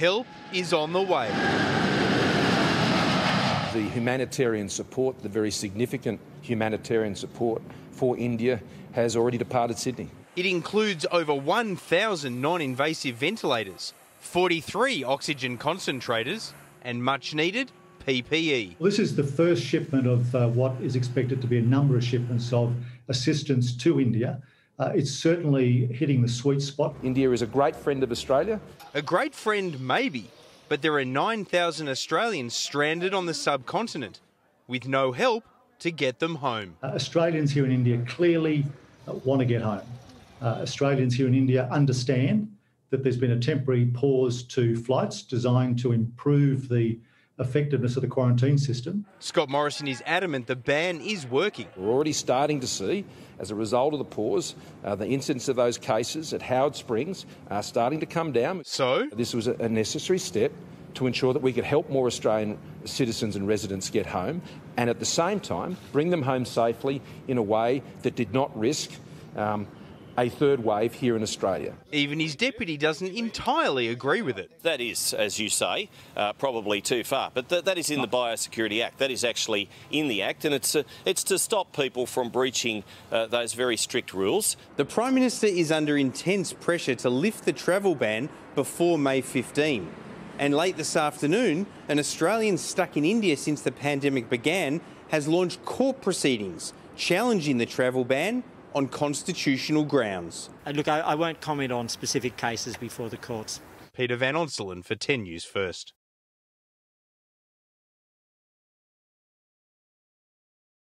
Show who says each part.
Speaker 1: Help is on the way.
Speaker 2: The humanitarian support, the very significant humanitarian support for India, has already departed Sydney.
Speaker 1: It includes over 1,000 non invasive ventilators, 43 oxygen concentrators, and much needed PPE.
Speaker 3: This is the first shipment of uh, what is expected to be a number of shipments of assistance to India. Uh, it's certainly hitting the sweet spot.
Speaker 2: India is a great friend of Australia.
Speaker 1: A great friend, maybe, but there are 9,000 Australians stranded on the subcontinent with no help to get them home.
Speaker 3: Uh, Australians here in India clearly uh, want to get home. Uh, Australians here in India understand that there's been a temporary pause to flights designed to improve the effectiveness of the quarantine system.
Speaker 1: Scott Morrison is adamant the ban is working.
Speaker 2: We're already starting to see, as a result of the pause, uh, the incidence of those cases at Howard Springs are starting to come down.
Speaker 1: So?
Speaker 2: This was a necessary step to ensure that we could help more Australian citizens and residents get home and at the same time bring them home safely in a way that did not risk um, a third wave here in Australia.
Speaker 1: Even his deputy doesn't entirely agree with it.
Speaker 4: That is, as you say, uh, probably too far. But th- that is in the Biosecurity Act. That is actually in the Act, and it's, uh, it's to stop people from breaching uh, those very strict rules.
Speaker 1: The Prime Minister is under intense pressure to lift the travel ban before May 15. And late this afternoon, an Australian stuck in India since the pandemic began has launched court proceedings challenging the travel ban on constitutional grounds.
Speaker 5: Uh, look, I, I won't comment on specific cases before the courts.
Speaker 1: Peter Van Onselen for 10 News First.